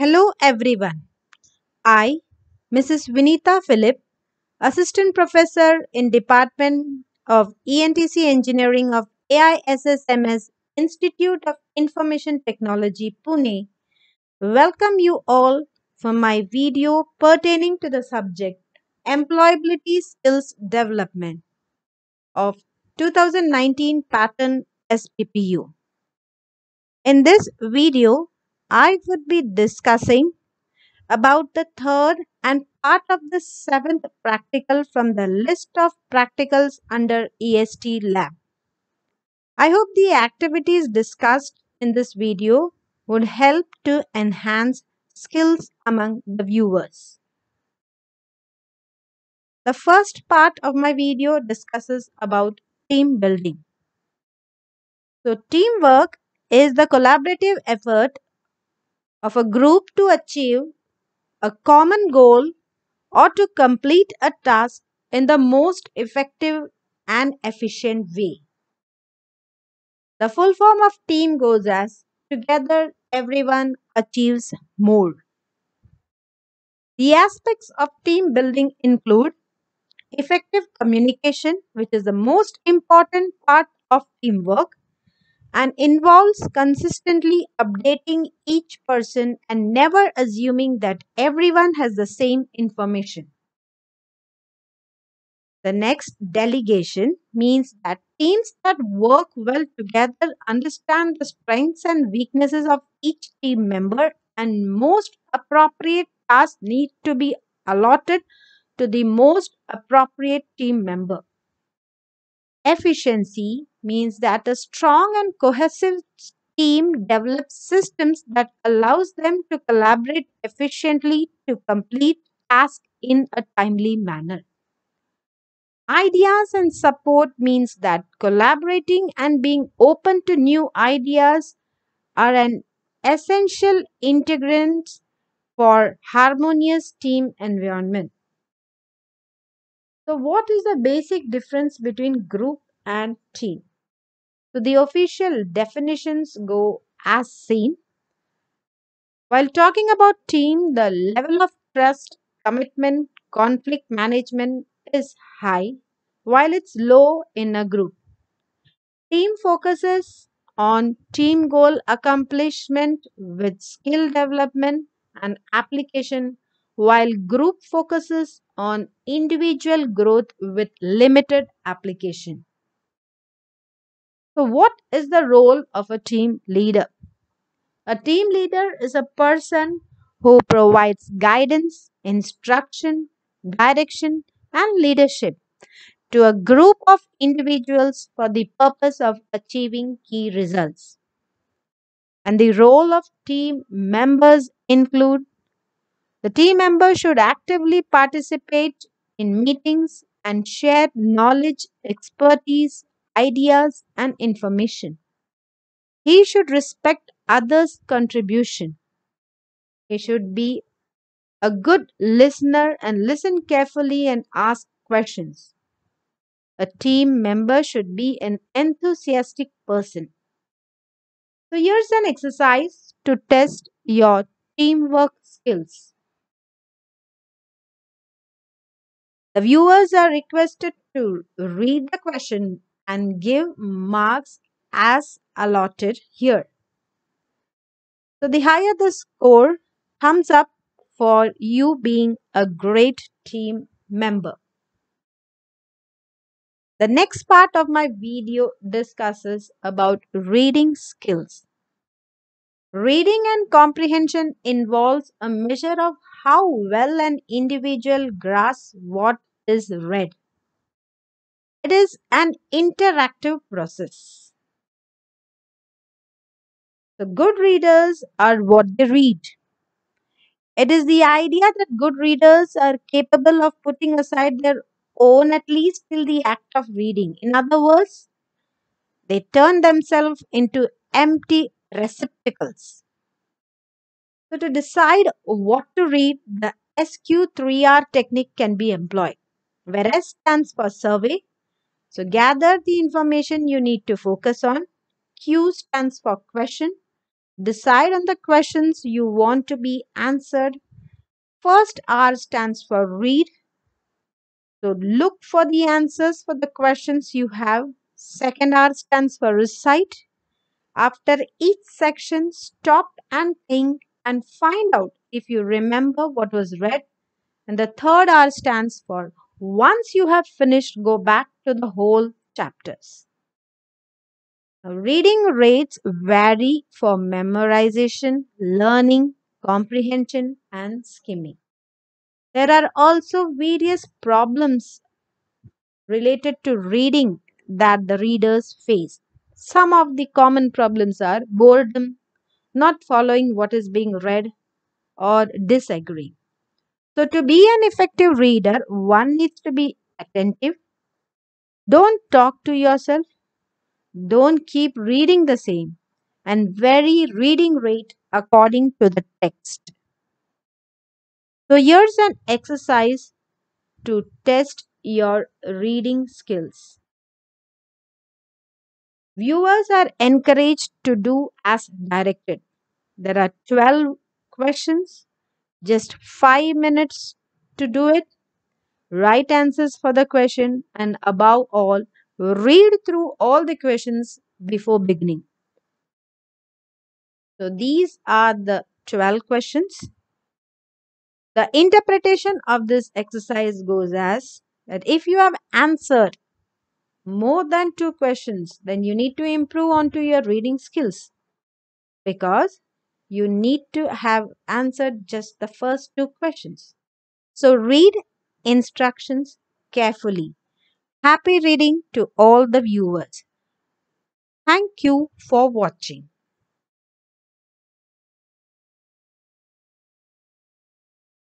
Hello everyone. I, Mrs. Vineeta Philip, Assistant Professor in Department of ENTC Engineering of AISSMS Institute of Information Technology, Pune, welcome you all for my video pertaining to the subject Employability Skills Development of 2019 Pattern SPPU. In this video, I would be discussing about the third and part of the seventh practical from the list of practicals under ESD lab. I hope the activities discussed in this video would help to enhance skills among the viewers. The first part of my video discusses about team building. So teamwork is the collaborative effort of a group to achieve a common goal or to complete a task in the most effective and efficient way. The full form of team goes as together everyone achieves more. The aspects of team building include effective communication, which is the most important part of teamwork, and involves consistently updating each person and never assuming that everyone has the same information. The next delegation means that teams that work well together understand the strengths and weaknesses of each team member and most appropriate tasks need to be allotted to the most appropriate team member. Efficiency means that a strong and cohesive team develops systems that allows them to collaborate efficiently to complete tasks in a timely manner. Ideas and support means that collaborating and being open to new ideas are an essential integrants for harmonious team environment. So what is the basic difference between group and team? So the official definitions go as seen. While talking about team, the level of trust, commitment, conflict management is high, while it's low in a group. Team focuses on team goal accomplishment with skill development and application while group focuses on individual growth with limited application. So, what is the role of a team leader? A team leader is a person who provides guidance, instruction, direction, and leadership to a group of individuals for the purpose of achieving key results. And the role of team members include the team member should actively participate in meetings and share knowledge, expertise, ideas, and information. He should respect others' contribution. He should be a good listener and listen carefully and ask questions. A team member should be an enthusiastic person. So, here's an exercise to test your teamwork skills. The viewers are requested to read the question and give marks as allotted here. So the higher the score, thumbs up for you being a great team member. The next part of my video discusses about reading skills. Reading and comprehension involves a measure of how well an individual grasps what is read. It is an interactive process. The good readers are what they read. It is the idea that good readers are capable of putting aside their own at least till the act of reading. In other words, they turn themselves into empty receptacles. So, to decide what to read, the SQ3R technique can be employed, where S stands for survey. So, gather the information you need to focus on. Q stands for question. decide on the questions you want to be answered. First R stands for read. So look for the answers for the questions you have. Second R stands for recite. After each section, stop and think and find out if you remember what was read. And the third R stands for once you have finished, go back to the whole chapters. Now, reading rates vary for memorization, learning, comprehension, and skimming. There are also various problems related to reading that the readers face. Some of the common problems are boredom, not following what is being read, or disagreeing. So, to be an effective reader, one needs to be attentive. Don't talk to yourself. Don't keep reading the same. And vary reading rate according to the text. So, here's an exercise to test your reading skills. Viewers are encouraged to do as directed. There are 12 questions, just 5 minutes to do it. Write answers for the question, and above all, read through all the questions before beginning. So, these are the 12 questions. The interpretation of this exercise goes as that if you have answered more than two questions, then you need to improve onto your reading skills because you need to have answered just the first two questions. So, read instructions carefully. Happy reading to all the viewers. Thank you for watching.